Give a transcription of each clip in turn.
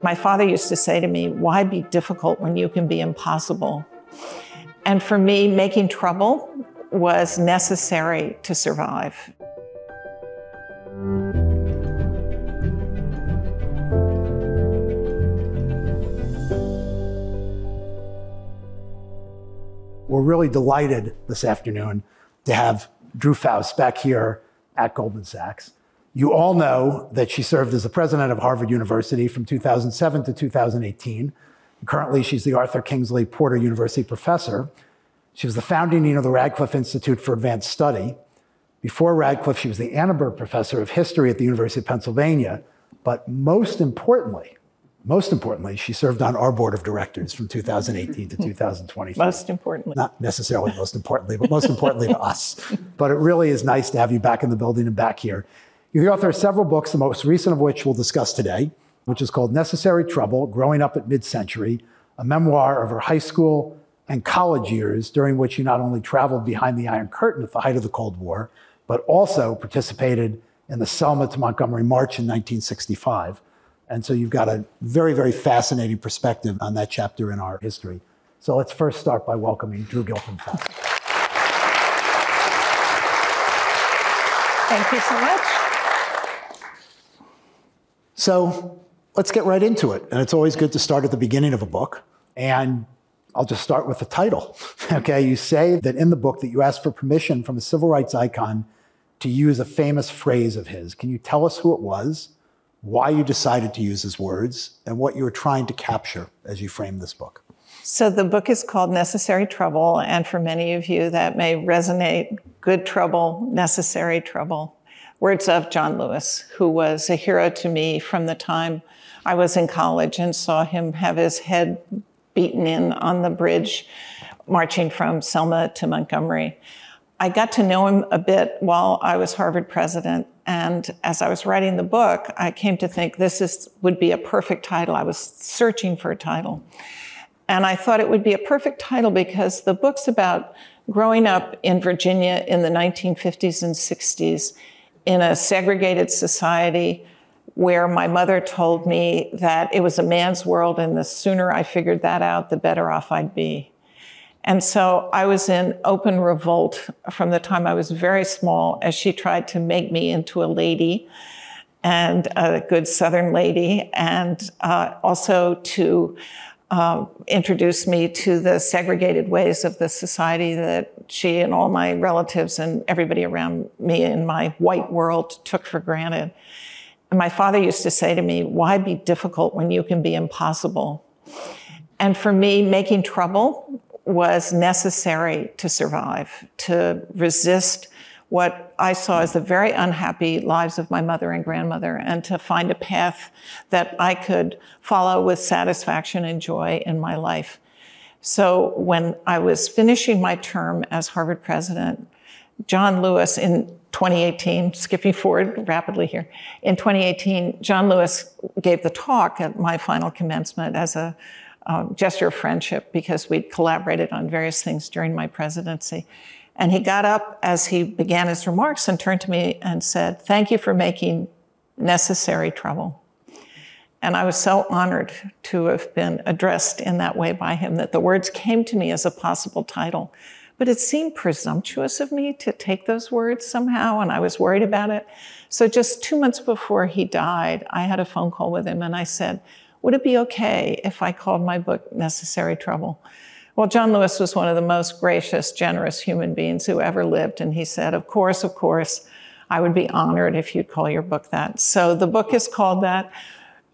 My father used to say to me, Why be difficult when you can be impossible? And for me, making trouble was necessary to survive. We're really delighted this afternoon to have Drew Faust back here at Goldman Sachs. You all know that she served as the president of Harvard University from 2007 to 2018. Currently, she's the Arthur Kingsley Porter University professor. She was the founding dean of the Radcliffe Institute for Advanced Study. Before Radcliffe, she was the Annenberg Professor of History at the University of Pennsylvania. But most importantly, most importantly, she served on our board of directors from 2018 to 2023. Most importantly. Not necessarily most importantly, but most importantly to us. But it really is nice to have you back in the building and back here. You're the author of several books, the most recent of which we'll discuss today, which is called Necessary Trouble Growing Up at Mid Century, a memoir of her high school and college years, during which she not only traveled behind the Iron Curtain at the height of the Cold War, but also participated in the Selma to Montgomery March in 1965. And so you've got a very, very fascinating perspective on that chapter in our history. So let's first start by welcoming Drew Gilpin. Thank you so much. So let's get right into it. And it's always good to start at the beginning of a book. And I'll just start with the title. okay, you say that in the book that you asked for permission from a civil rights icon to use a famous phrase of his. Can you tell us who it was, why you decided to use his words, and what you were trying to capture as you framed this book? So the book is called Necessary Trouble, and for many of you that may resonate good trouble, necessary trouble words of John Lewis, who was a hero to me from the time I was in college and saw him have his head beaten in on the bridge marching from Selma to Montgomery. I got to know him a bit while I was Harvard president. And as I was writing the book, I came to think this is, would be a perfect title. I was searching for a title. And I thought it would be a perfect title because the book's about growing up in Virginia in the 1950s and 60s in a segregated society where my mother told me that it was a man's world, and the sooner I figured that out, the better off I'd be. And so I was in open revolt from the time I was very small as she tried to make me into a lady and a good Southern lady, and uh, also to uh, introduce me to the segregated ways of the society that she and all my relatives and everybody around me in my white world took for granted. And my father used to say to me, Why be difficult when you can be impossible? And for me, making trouble was necessary to survive, to resist what I saw as the very unhappy lives of my mother and grandmother, and to find a path that I could follow with satisfaction and joy in my life. So when I was finishing my term as Harvard president, John Lewis in 2018, skipping forward rapidly here, in 2018, John Lewis gave the talk at my final commencement as a um, gesture of friendship because we'd collaborated on various things during my presidency. And he got up as he began his remarks and turned to me and said, Thank you for making necessary trouble. And I was so honored to have been addressed in that way by him that the words came to me as a possible title. But it seemed presumptuous of me to take those words somehow, and I was worried about it. So just two months before he died, I had a phone call with him and I said, Would it be okay if I called my book Necessary Trouble? Well, John Lewis was one of the most gracious, generous human beings who ever lived. And he said, Of course, of course, I would be honored if you'd call your book that. So the book is called that.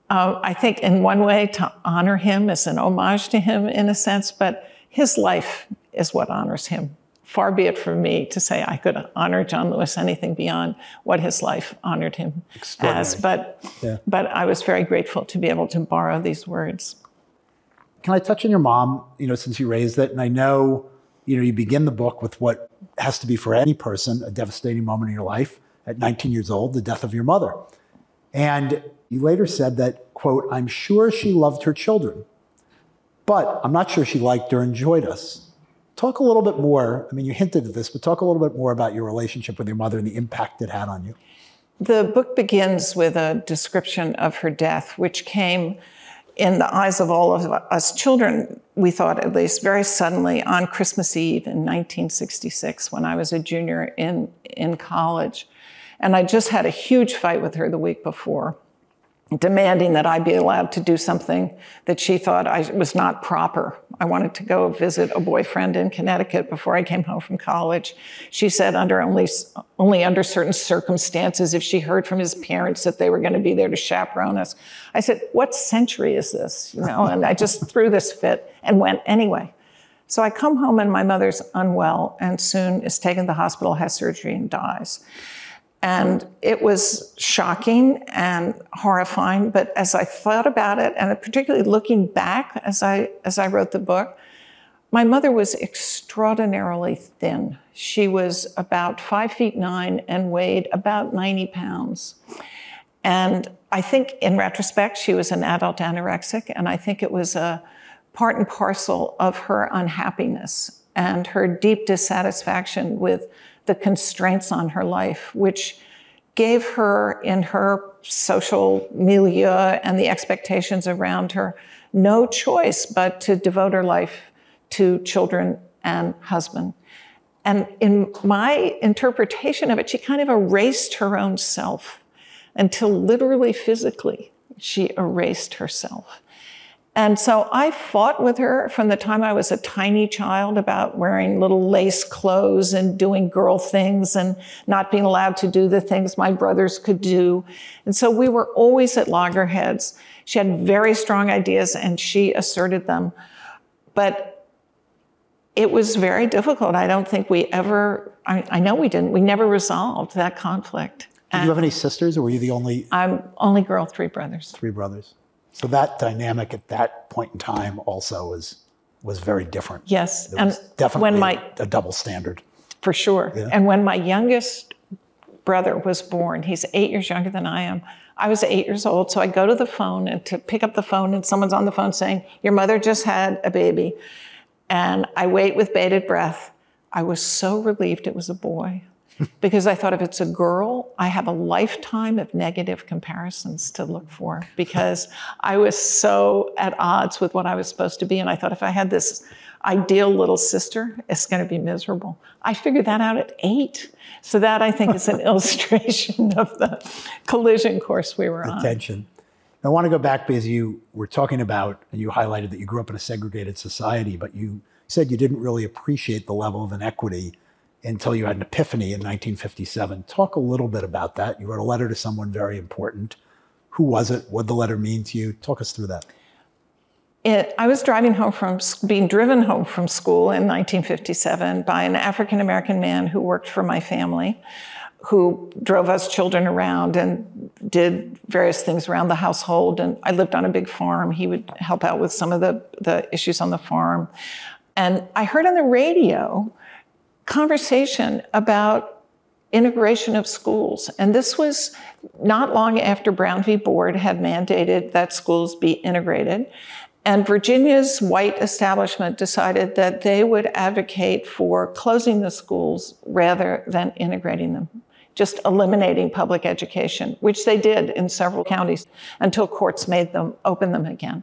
Uh, I think, in one way, to honor him is an homage to him in a sense, but his life is what honors him. Far be it from me to say I could honor John Lewis anything beyond what his life honored him as. But, yeah. but I was very grateful to be able to borrow these words. Can I touch on your mom, you know, since you raised it? And I know, you know, you begin the book with what has to be for any person a devastating moment in your life at 19 years old, the death of your mother. And you later said that, quote, I'm sure she loved her children, but I'm not sure she liked or enjoyed us. Talk a little bit more. I mean, you hinted at this, but talk a little bit more about your relationship with your mother and the impact it had on you. The book begins with a description of her death, which came in the eyes of all of us children, we thought at least very suddenly on Christmas Eve in 1966 when I was a junior in, in college. And I just had a huge fight with her the week before demanding that I be allowed to do something that she thought I was not proper. I wanted to go visit a boyfriend in Connecticut before I came home from college. She said under only only under certain circumstances if she heard from his parents that they were going to be there to chaperone us. I said, "What century is this?" You know, and I just threw this fit and went anyway. So I come home and my mother's unwell and soon is taken to the hospital, has surgery and dies. And it was shocking and horrifying. But as I thought about it, and particularly looking back as I, as I wrote the book, my mother was extraordinarily thin. She was about five feet nine and weighed about 90 pounds. And I think in retrospect, she was an adult anorexic. And I think it was a part and parcel of her unhappiness and her deep dissatisfaction with the constraints on her life, which gave her in her social milieu and the expectations around her no choice but to devote her life to children and husband. And in my interpretation of it, she kind of erased her own self until literally physically she erased herself. And so I fought with her from the time I was a tiny child about wearing little lace clothes and doing girl things and not being allowed to do the things my brothers could do. And so we were always at loggerheads. She had very strong ideas and she asserted them. But it was very difficult. I don't think we ever, I, I know we didn't, we never resolved that conflict. Did you have any sisters or were you the only? I'm only girl, three brothers. Three brothers. So that dynamic at that point in time also was was very different. Yes, There was and definitely when my a double standard. for sure. Yeah. And when my youngest brother was born, he's eight years younger than I am. I was eight years old, so I go to the phone and to pick up the phone, and someone's on the phone saying, "Your mother just had a baby," and I wait with bated breath. I was so relieved it was a boy. Because I thought if it's a girl, I have a lifetime of negative comparisons to look for because I was so at odds with what I was supposed to be. And I thought if I had this ideal little sister, it's going to be miserable. I figured that out at eight. So that I think is an illustration of the collision course we were on. Attention. I want to go back because you were talking about, and you highlighted that you grew up in a segregated society, but you said you didn't really appreciate the level of inequity until you had an epiphany in 1957. Talk a little bit about that. You wrote a letter to someone very important. Who was it? What did the letter mean to you? Talk us through that. It, I was driving home from, being driven home from school in 1957 by an African American man who worked for my family, who drove us children around and did various things around the household. And I lived on a big farm. He would help out with some of the, the issues on the farm. And I heard on the radio conversation about integration of schools. And this was not long after Brown v. Board had mandated that schools be integrated. And Virginia's white establishment decided that they would advocate for closing the schools rather than integrating them, just eliminating public education, which they did in several counties until courts made them open them again.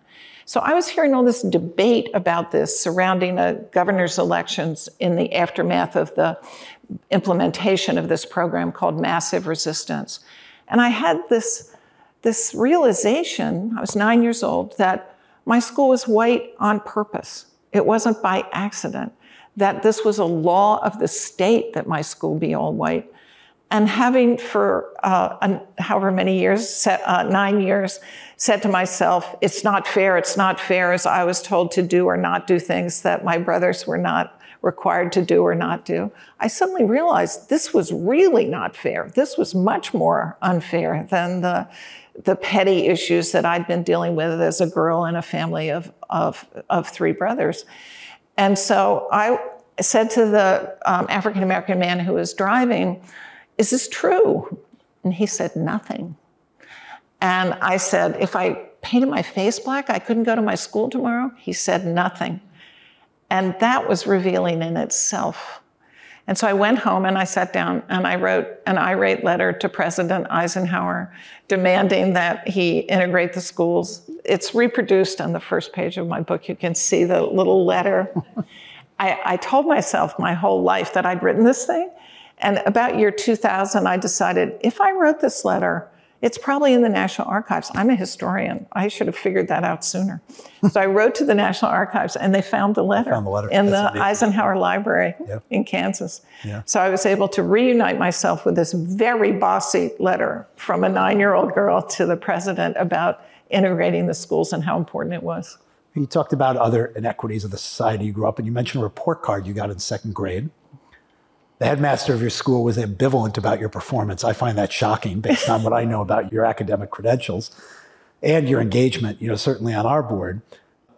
So I was hearing all this debate about this surrounding the governor's elections in the aftermath of the implementation of this program called Massive Resistance. And I had this, this realization, I was nine years old, that my school was white on purpose. It wasn't by accident, that this was a law of the state that my school be all white. And having for uh, an, however many years, set, uh, nine years, said to myself, it's not fair, it's not fair as I was told to do or not do things that my brothers were not required to do or not do. I suddenly realized this was really not fair. This was much more unfair than the, the petty issues that I'd been dealing with as a girl in a family of, of, of three brothers. And so I said to the um, African American man who was driving, Is this true? And he said, Nothing. And I said, If I painted my face black, I couldn't go to my school tomorrow? He said, Nothing. And that was revealing in itself. And so I went home and I sat down and I wrote an irate letter to President Eisenhower demanding that he integrate the schools it's reproduced on the first page of my book. You can see the little letter. I, I told myself my whole life that I'd written this thing. And about year 2000, I decided if I wrote this letter, it's probably in the National Archives. I'm a historian. I should have figured that out sooner. so I wrote to the National Archives and they found the letter, found the letter. in That's the amazing. Eisenhower Library Yep. in Kansas. Yeah. So I was able to reunite myself with this very bossy letter from a nine year old girl to the president about integrating the schools and how important it was. You talked about other inequities of the society you grew up in. And you mentioned a report card you got in second grade. The headmaster of your school was ambivalent about your performance. I find that shocking based on what I know about your academic credentials and your engagement, you know, certainly on our board.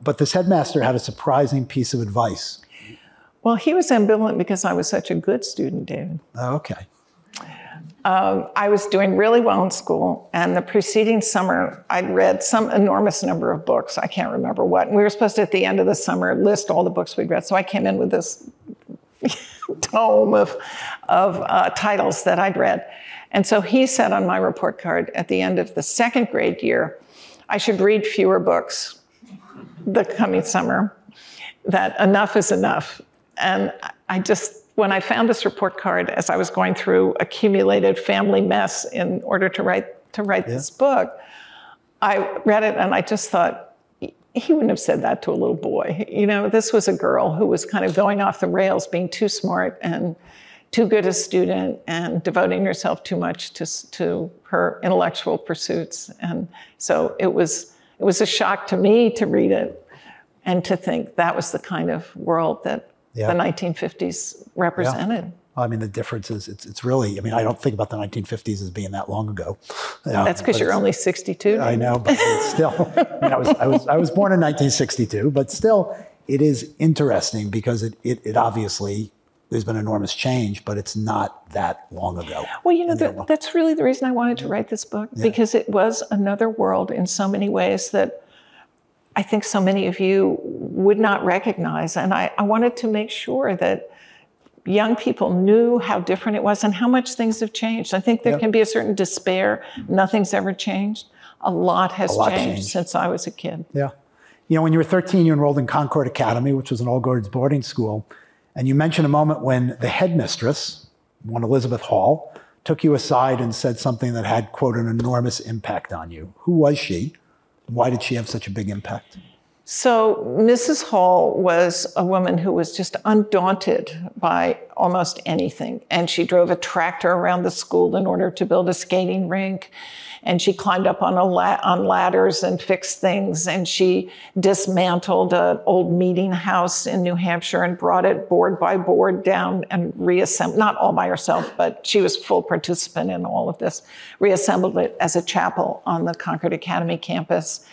But this headmaster had a surprising piece of advice. Well, he was ambivalent because I was such a good student, David. Oh, okay. Um, I was doing really well in school, and the preceding summer, I'd read some enormous number of books. I can't remember what. And we were supposed to, at the end of the summer, list all the books we'd read. So I came in with this tome of, of uh, titles that I'd read. And so he said on my report card at the end of the second grade year, I should read fewer books the coming summer, that enough is enough. And I just, when I found this report card as I was going through accumulated family mess in order to write, to write this book, I read it and I just thought, he wouldn't have said that to a little boy. You know, this was a girl who was kind of going off the rails, being too smart and too good a student and devoting herself too much to, to her intellectual pursuits. And so it was, it was a shock to me to read it and to think that was the kind of world that Yeah. the 1950s represented. I mean, the difference is it's, it's really, I mean, I don't think about the 1950s as being that long ago. Yeah, That's because you're only 62. I know, but it's still, I, mean, I, was, I, was, I was born in 1962, but still, it is interesting because it, it, it obviously, there's been enormous change, but it's not that long ago. Well, you know, that, that's really the reason I wanted to write this book because it was another world in so many ways that I think so many of you would not recognize. And I, I wanted to make sure that young people knew how different it was and how much things have changed. I think there Yeah. can be a certain despair. Nothing's ever changed. A lot has lot changed, changed. since I was a kid. Yeah. You know, when you were 13, you enrolled in Concord Academy, which was an all girls boarding school. And you mentioned a moment when the headmistress, one Elizabeth Hall, took you aside and said something that had, quote, an enormous impact on you. Who was she? Why did she have such a big impact? So, Mrs. Hall was a woman who was just undaunted by almost anything. And she drove a tractor around the school in order to build a skating rink. And she climbed up on, a la- on ladders and fixed things. And she dismantled an old meeting house in New Hampshire and brought it board by board down and reassembled, not all by herself, but she was full participant in all of this, reassembled it as a chapel on the Concord Academy campus.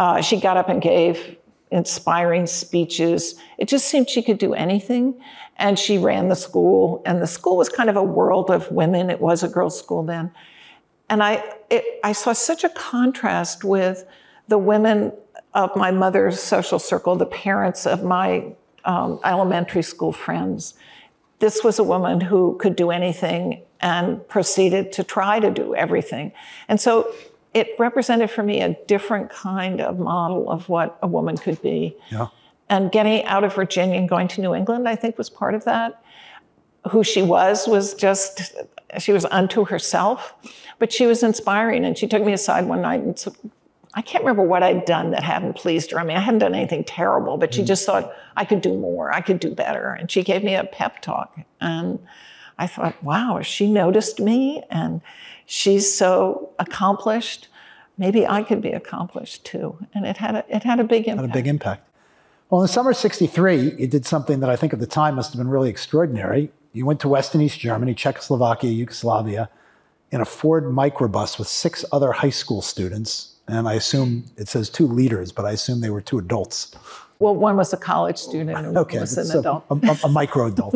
Uh, she got up and gave inspiring speeches. It just seemed she could do anything. And she ran the school, and the school was kind of a world of women. It was a girls' school then. And I, it, I saw such a contrast with the women of my mother's social circle, the parents of my um, elementary school friends. This was a woman who could do anything and proceeded to try to do everything. And so it represented for me a different kind of model of what a woman could be. Yeah. And getting out of Virginia and going to New England, I think, was part of that. Who she was was just, she was unto herself, but she was inspiring. And she took me aside one night and so, I can't remember what I'd done that hadn't pleased her. I mean, I hadn't done anything terrible, but she mm. just thought I could do more, I could do better. And she gave me a pep talk. And I thought, wow, she noticed me and she's so accomplished. Maybe I could be accomplished too. And it had a, it had a big impact. Had a big impact. Well, in the summer of 63, you did something that I think at the time must have been really extraordinary. You went to West and East Germany, Czechoslovakia, Yugoslavia, in a Ford microbus with six other high school students. And I assume it says two leaders, but I assume they were two adults. Well, one was a college student and Okay, one was an so adult, a, a- a micro adult.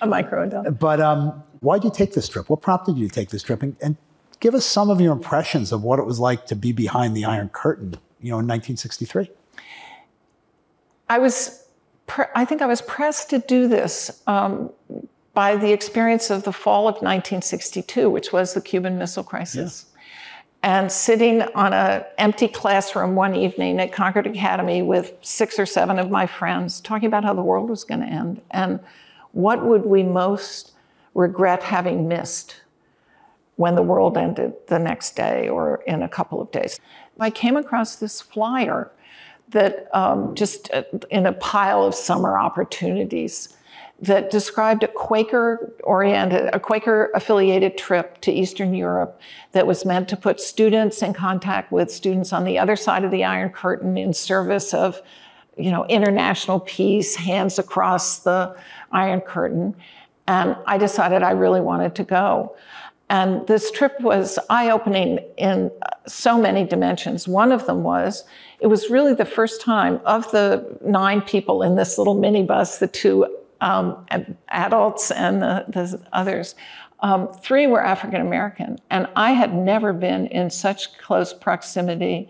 a micro adult. but um, why did you take this trip? What prompted you to take this trip? And, and give us some of your impressions of what it was like to be behind the Iron Curtain, you know, in 1963. I was, I think I was pressed to do this um, by the experience of the fall of 1962, which was the Cuban Missile Crisis. And sitting on an empty classroom one evening at Concord Academy with six or seven of my friends talking about how the world was going to end and what would we most regret having missed when the world ended the next day or in a couple of days. I came across this flyer that um, just uh, in a pile of summer opportunities that described a Quaker oriented, a Quaker affiliated trip to Eastern Europe that was meant to put students in contact with students on the other side of the Iron Curtain in service of, you know, international peace, hands across the Iron Curtain. And I decided I really wanted to go. And this trip was eye opening in so many dimensions. One of them was it was really the first time of the nine people in this little minibus, the two um, adults and the, the others, um, three were African American. And I had never been in such close proximity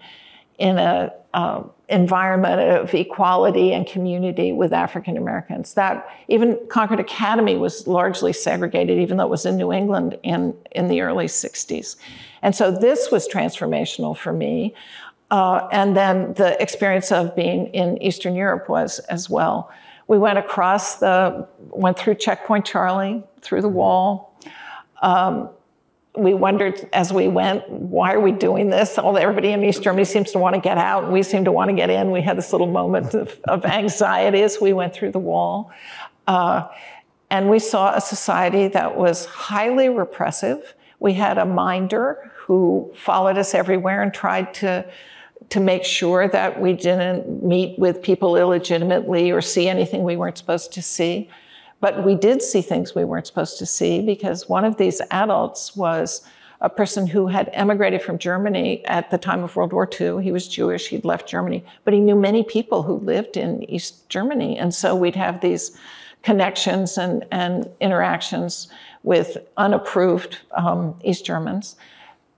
in a uh, environment of equality and community with African Americans. That even Concord Academy was largely segregated, even though it was in New England in, in the early 60s. And so this was transformational for me. Uh, and then the experience of being in Eastern Europe was as well. We went across the, went through Checkpoint Charlie, through the wall. Um, we wondered as we went, why are we doing this? All everybody in East Germany seems to want to get out, and we seem to want to get in. We had this little moment of, of anxiety as we went through the wall. Uh, and we saw a society that was highly repressive. We had a minder who followed us everywhere and tried to, to make sure that we didn't meet with people illegitimately or see anything we weren't supposed to see. But we did see things we weren't supposed to see because one of these adults was a person who had emigrated from Germany at the time of World War II. He was Jewish, he'd left Germany, but he knew many people who lived in East Germany. And so we'd have these connections and, and interactions with unapproved um, East Germans.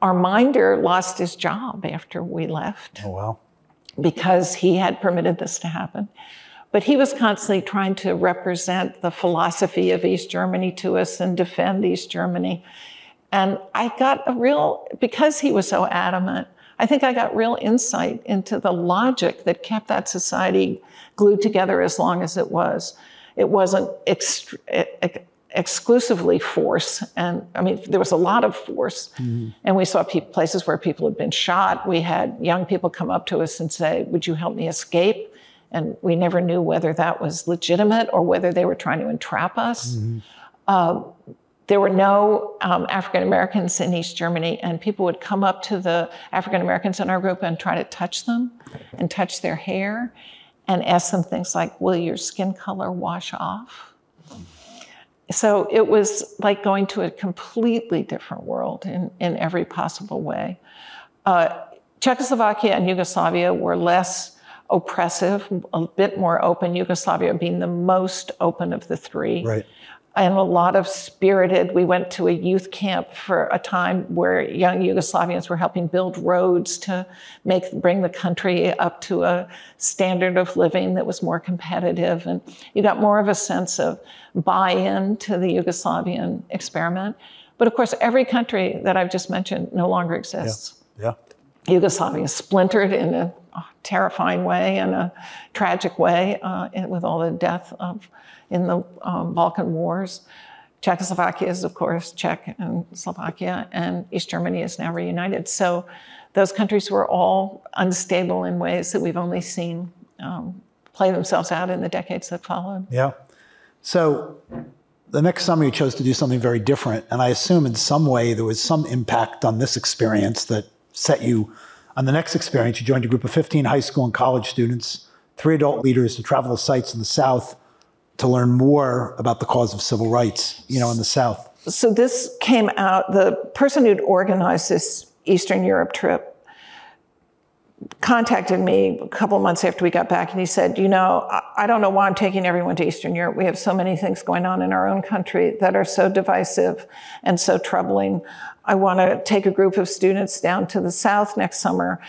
Our minder lost his job after we left. Oh, wow. Because he had permitted this to happen. But he was constantly trying to represent the philosophy of East Germany to us and defend East Germany. And I got a real, because he was so adamant, I think I got real insight into the logic that kept that society glued together as long as it was. It wasn't exclusively force. And I mean, there was a lot of force. Mm-hmm. And we saw pe- places where people had been shot. We had young people come up to us and say, Would you help me escape? and we never knew whether that was legitimate or whether they were trying to entrap us. Mm-hmm. Uh, there were no um, African Americans in East Germany, and people would come up to the African Americans in our group and try to touch them and touch their hair and ask them things like, Will your skin color wash off? So it was like going to a completely different world in, in every possible way. Uh, Czechoslovakia and Yugoslavia were less oppressive, a bit more open, Yugoslavia being the most open of the three. Right. And a lot of spirited. We went to a youth camp for a time where young Yugoslavians were helping build roads to make bring the country up to a standard of living that was more competitive. And you got more of a sense of buy-in to the Yugoslavian experiment. But of course, every country that I've just mentioned no longer exists. Yeah. yeah. Yugoslavia splintered in a terrifying way and a tragic way uh, with all the death of, in the um, Balkan Wars. Czechoslovakia is, of course, Czech and Slovakia, and East Germany is now reunited. So those countries were all unstable in ways that we've only seen um, play themselves out in the decades that followed. Yeah. So the next summer you chose to do something very different, and I assume in some way there was some impact on this experience that set you on the next experience, you joined a group of 15 high school and college students, three adult leaders to travel to sites in the South to learn more about the cause of civil rights, you know, in the South. So this came out, the person who'd organized this Eastern Europe trip contacted me a couple months after we got back and he said, You know, I don't know why I'm taking everyone to Eastern Europe. We have so many things going on in our own country that are so divisive and so troubling. I want to take a group of students down to the South next summer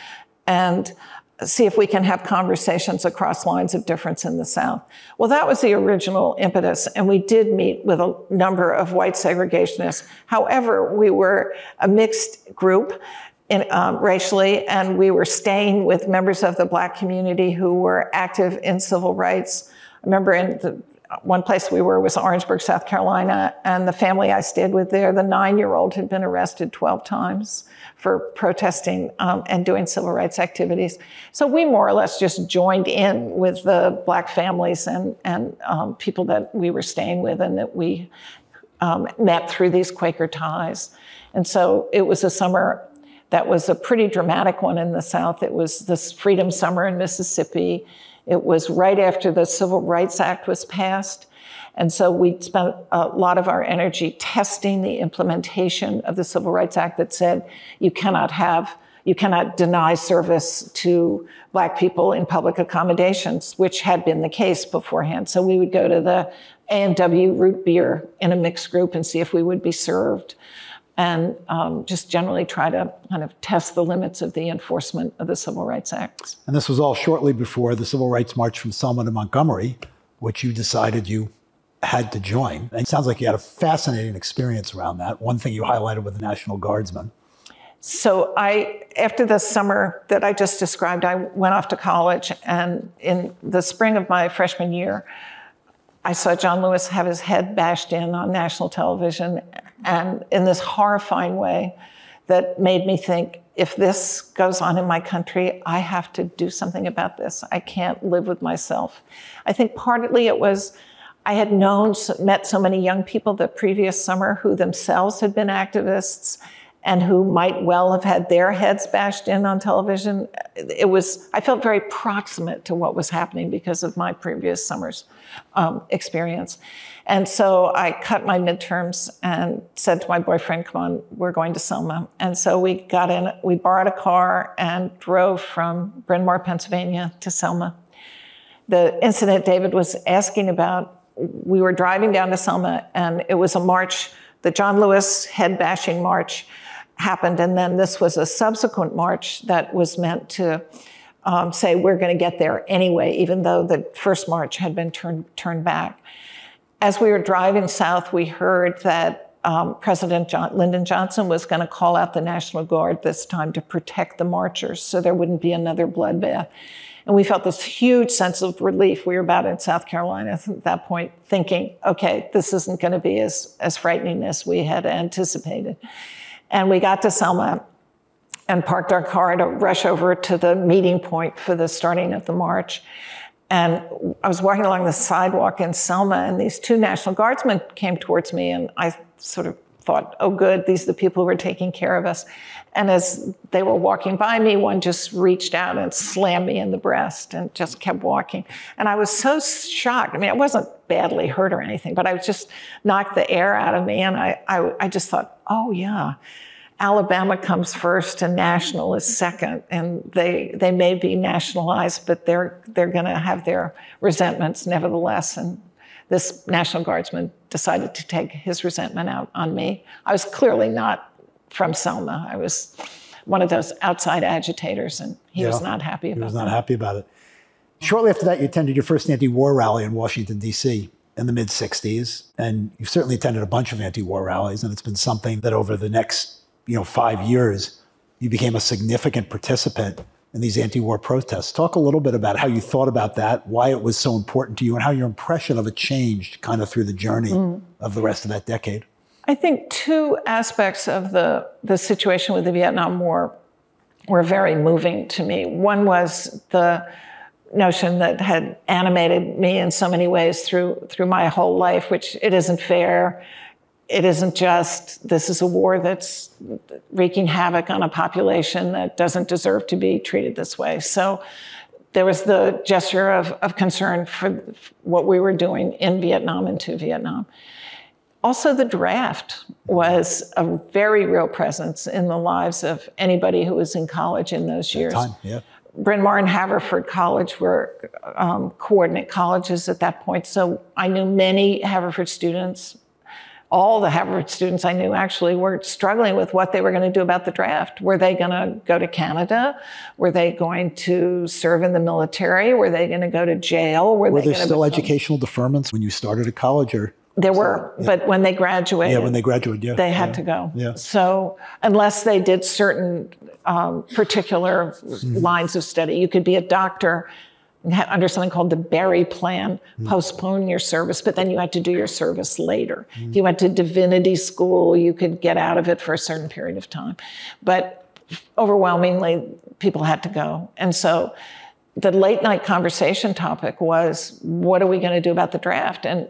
and see if we can have conversations across lines of difference in the South. Well, that was the original impetus, and we did meet with a number of white segregationists. However, we were a mixed group in, um, racially, and we were staying with members of the black community who were active in civil rights. I remember in the one place we were was Orangeburg, South Carolina, and the family I stayed with there, the nine-year-old had been arrested 12 times for protesting um, and doing civil rights activities. So we more or less just joined in with the black families and, and um, people that we were staying with and that we um, met through these Quaker ties. And so it was a summer that was a pretty dramatic one in the South. It was this Freedom Summer in Mississippi. It was right after the Civil Rights Act was passed. And so we spent a lot of our energy testing the implementation of the Civil Rights Act that said you cannot have, you cannot deny service to Black people in public accommodations, which had been the case beforehand. So we would go to the A&W root beer in a mixed group and see if we would be served and um, just generally try to kind of test the limits of the enforcement of the Civil Rights Acts. And this was all shortly before the Civil Rights March from Selma to Montgomery, which you decided you had to join. And it sounds like you had a fascinating experience around that. One thing you highlighted with the National Guardsmen. So I, after the summer that I just described, I went off to college, and in the spring of my freshman year, I saw John Lewis have his head bashed in on national television, and in this horrifying way that made me think if this goes on in my country, I have to do something about this. I can't live with myself. I think partly it was I had known, met so many young people the previous summer who themselves had been activists and who might well have had their heads bashed in on television. It was, I felt very proximate to what was happening because of my previous summer's um, experience. And so I cut my midterms and said to my boyfriend, come on, we're going to Selma. And so we got in, we borrowed a car and drove from Bryn Mawr, Pennsylvania to Selma. The incident David was asking about, we were driving down to Selma and it was a march, the John Lewis head bashing march happened. And then this was a subsequent march that was meant to um, say we're going to get there anyway, even though the first march had been turned, turned back. As we were driving south, we heard that um, President John, Lyndon Johnson was going to call out the National Guard this time to protect the marchers so there wouldn't be another bloodbath. And we felt this huge sense of relief. We were about in South Carolina at that point, thinking, okay, this isn't going to be as, as frightening as we had anticipated. And we got to Selma and parked our car to rush over to the meeting point for the starting of the march. And I was walking along the sidewalk in Selma, and these two National Guardsmen came towards me, and I sort of thought, oh, good, these are the people who are taking care of us. And as they were walking by me, one just reached out and slammed me in the breast and just kept walking. And I was so shocked. I mean, I wasn't badly hurt or anything, but I was just knocked the air out of me. And I, I, I just thought, oh, yeah. Alabama comes first and national is second, and they they may be nationalized, but they're they're going to have their resentments nevertheless. And this National Guardsman decided to take his resentment out on me. I was clearly not from Selma. I was one of those outside agitators, and he yeah, was not happy about it. He was not that. happy about it. Shortly after that, you attended your first anti-war rally in Washington D.C. in the mid '60s, and you've certainly attended a bunch of anti-war rallies, and it's been something that over the next you know, five years, you became a significant participant in these anti-war protests. Talk a little bit about how you thought about that, why it was so important to you, and how your impression of it changed kind of through the journey mm. of the rest of that decade. I think two aspects of the, the situation with the Vietnam War were very moving to me. One was the notion that had animated me in so many ways through through my whole life, which it isn't fair it isn't just this is a war that's wreaking havoc on a population that doesn't deserve to be treated this way. So there was the gesture of, of concern for what we were doing in Vietnam and to Vietnam. Also, the draft was a very real presence in the lives of anybody who was in college in those years. Time, yeah. Bryn Mawr and Haverford College were um, coordinate colleges at that point. So I knew many Haverford students, all the Haverford students I knew actually were struggling with what they were going to do about the draft. Were they going to go to Canada? Were they going to serve in the military? Were they going to go to jail? Were, were there still become... educational deferments when you started at college, or There were, but when they graduated, Yeah, when they graduate, yeah. they had yeah. to go. Yeah. So unless they did certain um, particular lines of study, you could be a doctor under something called the Berry Plan, Mm. postpone your service, but then you had to do your service later. Mm. If you went to divinity school, you could get out of it for a certain period of time. But overwhelmingly, people had to go. And so the late night conversation topic was what are we going to do about the draft? And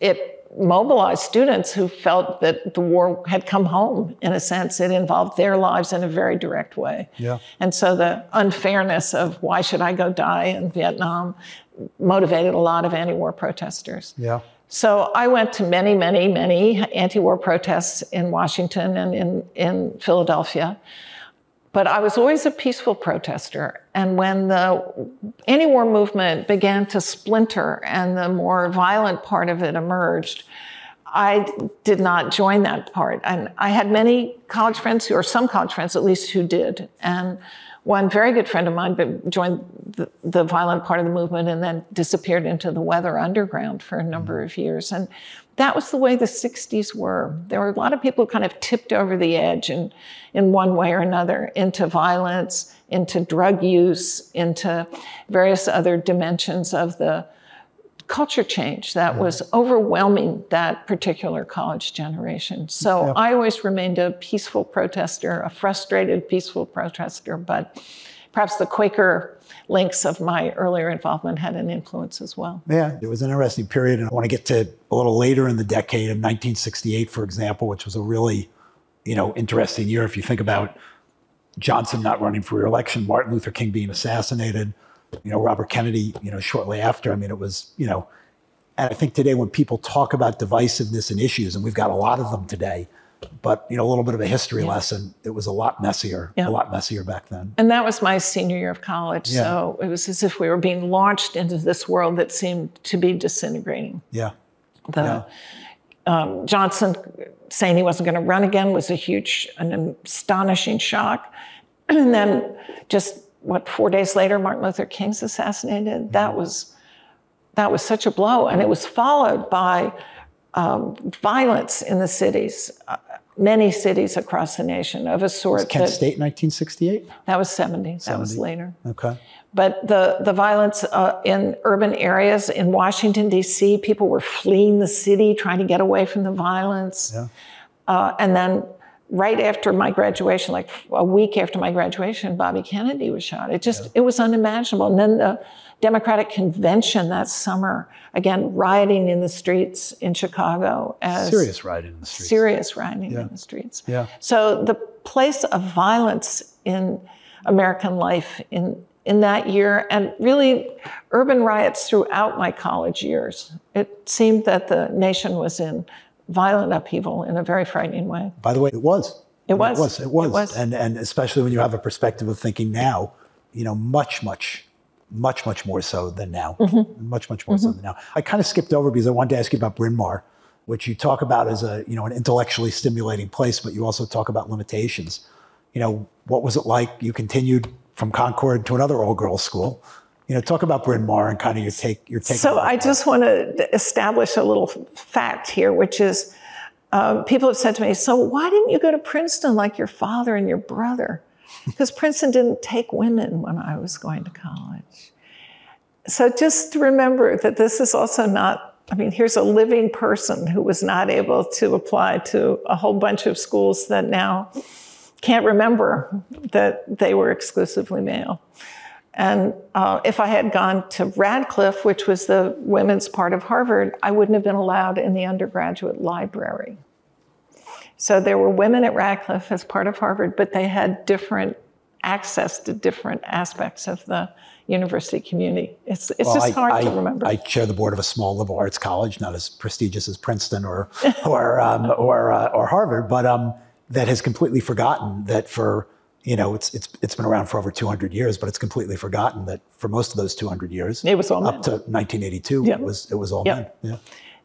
it mobilized students who felt that the war had come home in a sense. It involved their lives in a very direct way. Yeah. And so the unfairness of why should I go die in Vietnam motivated a lot of anti war protesters. Yeah. So I went to many, many, many anti war protests in Washington and in, in Philadelphia. But I was always a peaceful protester. And when the anti war movement began to splinter and the more violent part of it emerged, I did not join that part. And I had many college friends, who or some college friends at least, who did. And one very good friend of mine joined the, the violent part of the movement and then disappeared into the weather underground for a mm-hmm. number of years. And that was the way the 60s were. There were a lot of people who kind of tipped over the edge in, in one way or another into violence, into drug use, into various other dimensions of the culture change that was overwhelming that particular college generation. So I always remained a peaceful protester, a frustrated peaceful protester, but perhaps the Quaker links of my earlier involvement had an influence as well. Yeah, it was an interesting period. And I want to get to a little later in the decade of 1968, for example, which was a really, you know, interesting year. If you think about Johnson not running for reelection, Martin Luther King being assassinated, you know, Robert Kennedy, you know, shortly after. I mean, it was, you know, and I think today when people talk about divisiveness and issues, and we've got a lot of them today, but, you know, a little bit of a history lesson, it was a lot messier, Yeah. a lot messier back then. And that was my senior year of college. Yeah. So it was as if we were being launched into this world that seemed to be disintegrating. Yeah. The um, Johnson saying he wasn't going to run again was a huge, an astonishing shock. And then just what four days later, Martin Luther King's assassinated. That was that was such a blow, and it was followed by um, violence in the cities, uh, many cities across the nation of a sort Kent that State, 1968? that was 70. 70. That was 70. later. Okay. But the, the violence uh, in urban areas in Washington, D.C., people were fleeing the city, trying to get away from the violence. Yeah. Uh, and then right after my graduation, like a week after my graduation, Bobby Kennedy was shot. It just, it was unimaginable. And then the Democratic convention that summer, again, rioting in the streets in Chicago as Serious ride in the streets. serious rioting in the streets. Yeah. So the place of violence in American life in in that year, and really urban riots throughout my college years, it seemed that the nation was in violent upheaval in a very frightening way. By the way, it was. It was. It was. It was. It was. And and especially when you have a perspective of thinking now, you know, much, much, much, much more so than now. Mm-hmm. Much, much more so than now. I kind of skipped over because I wanted to ask you about Bryn Mawr, which you talk about as a you know an intellectually stimulating place, but you also talk about limitations. You know, what was it like? You continued from Concord to another all girls school. You know, talk about Bryn Mawr and kind of your take your take. So I just want to establish a little fact here, which is um, people have said to me, So why didn't you go to Princeton like your father and your brother? Because Princeton didn't take women when I was going to college. So just remember that this is also not, I mean, here's a living person who was not able to apply to a whole bunch of schools that now can't remember that they were exclusively male. And uh, if I had gone to Radcliffe, which was the women's part of Harvard, I wouldn't have been allowed in the undergraduate library. So there were women at Radcliffe as part of Harvard, but they had different access to different aspects of the university community. It's, it's Well, just I- hard I, to remember. I chair the board of a small liberal arts college, not as prestigious as Princeton or or um, or uh, or Harvard, but um, that has completely forgotten that for you know it's it's it's been around for over 200 years, but it's completely forgotten that for most of those 200 years, It was all up men. to 1982, Yeah. it was it was all Yeah. men. Yeah.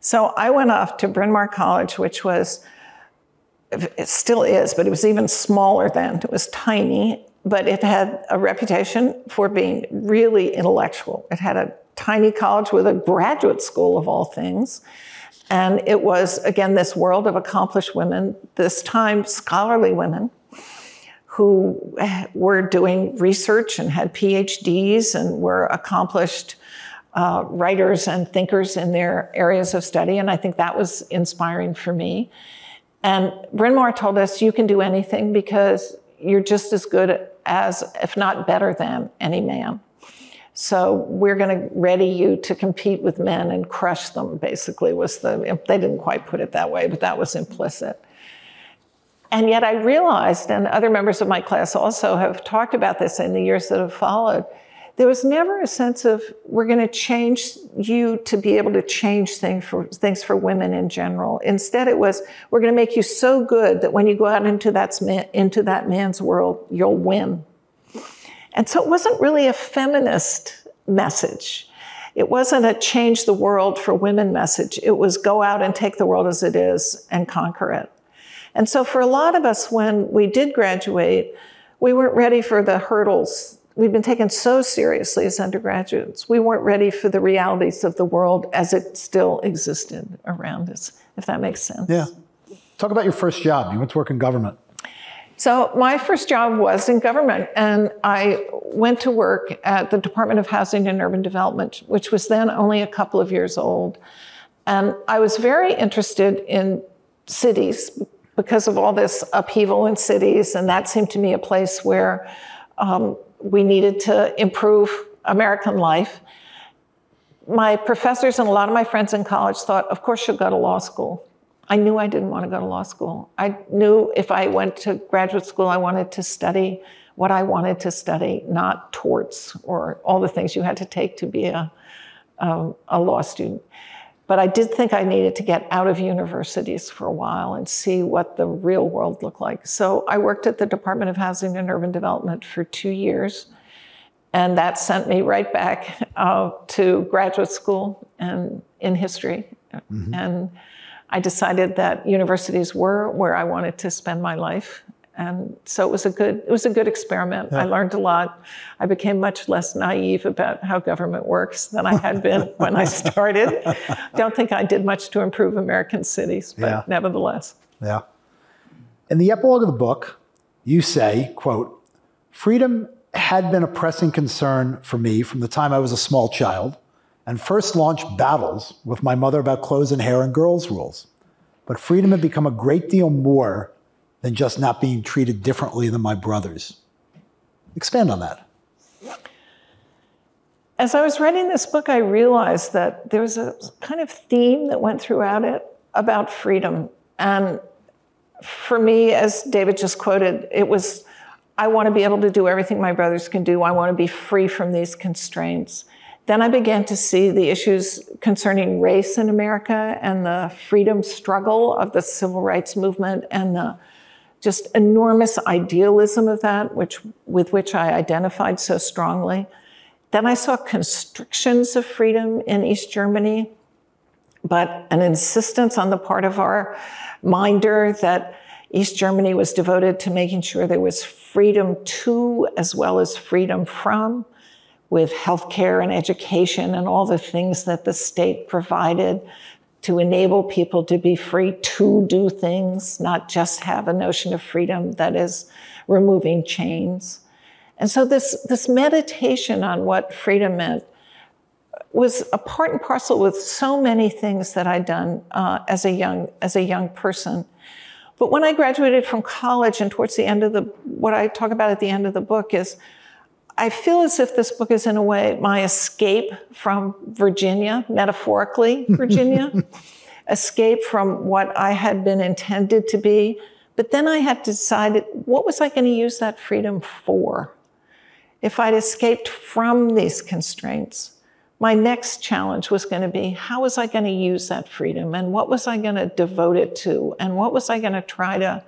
So I went off to Bryn Mawr College, which was, it still is, but it was even smaller then. It was tiny, but it had a reputation for being really intellectual. It had a tiny college with a graduate school of all things. And it was, again, this world of accomplished women, this time scholarly women who were doing research and had PhDs and were accomplished uh, writers and thinkers in their areas of study. And I think that was inspiring for me. And Bryn Mawr told us you can do anything because you're just as good as, if not better than, any man. So we're going to ready you to compete with men and crush them, basically, was the, they didn't quite put it that way, but that was implicit. And yet I realized, and other members of my class also have talked about this in the years that have followed, there was never a sense of we're going to change you to be able to change things for, things for women in general. Instead, it was we're going to make you so good that when you go out into that, into that man's world, you'll win. And so it wasn't really a feminist message. It wasn't a change the world for women message. It was go out and take the world as it is and conquer it. And so for a lot of us, when we did graduate, we weren't ready for the hurdles we'd been taken so seriously as undergraduates. We weren't ready for the realities of the world as it still existed around us, if that makes sense. Yeah. Talk about your first job. You went to work in government. So, my first job was in government, and I went to work at the Department of Housing and Urban Development, which was then only a couple of years old. And I was very interested in cities because of all this upheaval in cities, and that seemed to me a place where um, we needed to improve American life. My professors and a lot of my friends in college thought, of course, you'll go to law school. I knew I didn't want to go to law school. I knew if I went to graduate school, I wanted to study what I wanted to study, not torts or all the things you had to take to be a, a, a law student. But I did think I needed to get out of universities for a while and see what the real world looked like. So I worked at the Department of Housing and Urban Development for two years. And that sent me right back uh, to graduate school and in history. Mm-hmm. And I decided that universities were where I wanted to spend my life and so it was a good it was a good experiment. Yeah. I learned a lot. I became much less naive about how government works than I had been when I started. Don't think I did much to improve American cities, but yeah. nevertheless. Yeah. In the epilogue of the book, you say, quote, freedom had been a pressing concern for me from the time I was a small child and first launched battles with my mother about clothes and hair and girls' rules. But freedom had become a great deal more than just not being treated differently than my brothers. Expand on that. As I was writing this book, I realized that there was a kind of theme that went throughout it about freedom. And for me, as David just quoted, it was I want to be able to do everything my brothers can do. I want to be free from these constraints. Then I began to see the issues concerning race in America and the freedom struggle of the civil rights movement and the just enormous idealism of that, which, with which I identified so strongly. Then I saw constrictions of freedom in East Germany, but an insistence on the part of our minder that East Germany was devoted to making sure there was freedom to as well as freedom from, with healthcare and education and all the things that the state provided to enable people to be free to do things, not just have a notion of freedom that is removing chains. And so this, this meditation on what freedom meant was a part and parcel with so many things that I'd done uh, as a young as a young person. But when I graduated from college, and towards the end of the what I talk about at the end of the book is I feel as if this book is, in a way, my escape from Virginia, metaphorically, Virginia, escape from what I had been intended to be. But then I had to decide what was I going to use that freedom for? If I'd escaped from these constraints, my next challenge was going to be how was I going to use that freedom and what was I going to devote it to and what was I going to try to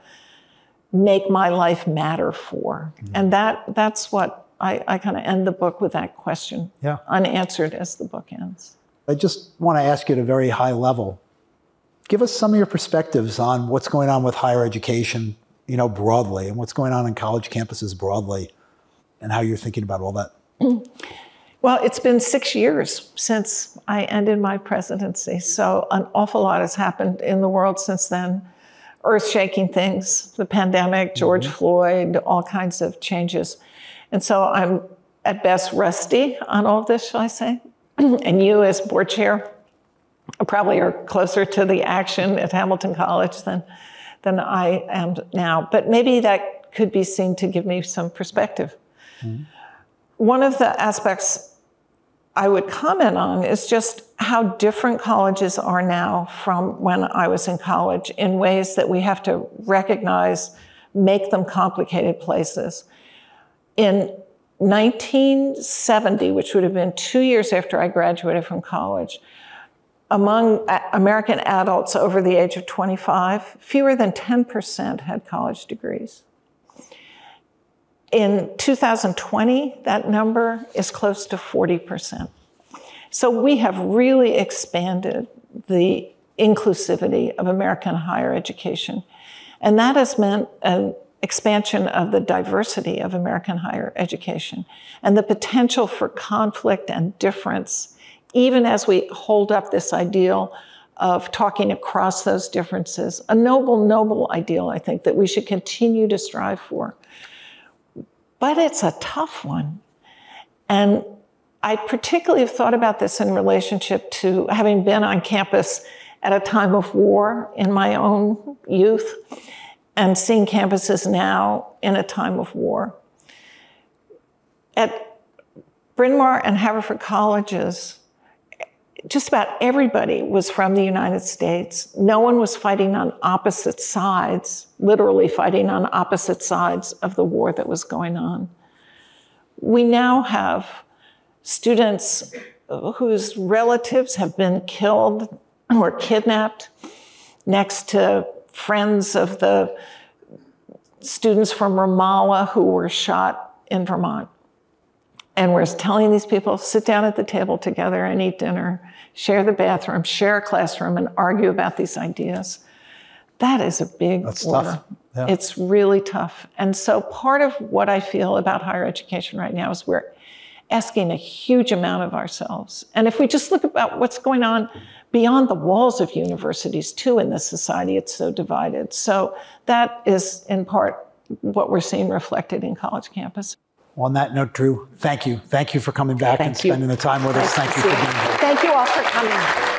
make my life matter for? Mm-hmm. And that that's what I, I kind of end the book with that question, yeah. unanswered as the book ends. I just want to ask you at a very high level. Give us some of your perspectives on what's going on with higher education, you know, broadly, and what's going on in college campuses broadly and how you're thinking about all that? Well, it's been six years since I ended my presidency. So an awful lot has happened in the world since then. Earth shaking things, the pandemic, George mm-hmm. Floyd, all kinds of changes. And so I'm at best rusty on all of this, shall I say? and you, as board chair, probably are closer to the action at Hamilton College than, than I am now. But maybe that could be seen to give me some perspective. Mm-hmm. One of the aspects I would comment on is just how different colleges are now from when I was in college in ways that we have to recognize make them complicated places. In 1970, which would have been two years after I graduated from college, among uh, American adults over the age of 25, fewer than 10% had college degrees. In 2020, that number is close to 40%. So we have really expanded the inclusivity of American higher education. And that has meant an expansion of the diversity of American higher education and the potential for conflict and difference, even as we hold up this ideal of talking across those differences. A noble, noble ideal, I think, that we should continue to strive for but it's a tough one. And I particularly have thought about this in relationship to having been on campus at a time of war in my own youth and seeing campuses now in a time of war. At Bryn Mawr and Haverford colleges, just about everybody was from the United States. No one was fighting on opposite sides, literally fighting on opposite sides of the war that was going on. We now have students whose relatives have been killed or kidnapped next to friends of the students from Ramallah who were shot in Vermont. And we're telling these people, sit down at the table together and eat dinner, share the bathroom, share a classroom, and argue about these ideas. That is a big That's order. tough. Yeah. It's really tough. And so part of what I feel about higher education right now is we're asking a huge amount of ourselves. And if we just look about what's going on beyond the walls of universities too in this society, it's so divided. So that is in part what we're seeing reflected in college campus. On that note, Drew, thank you. Thank you for coming back and you. spending the time with us. Thank you for being here. Thank you all for coming.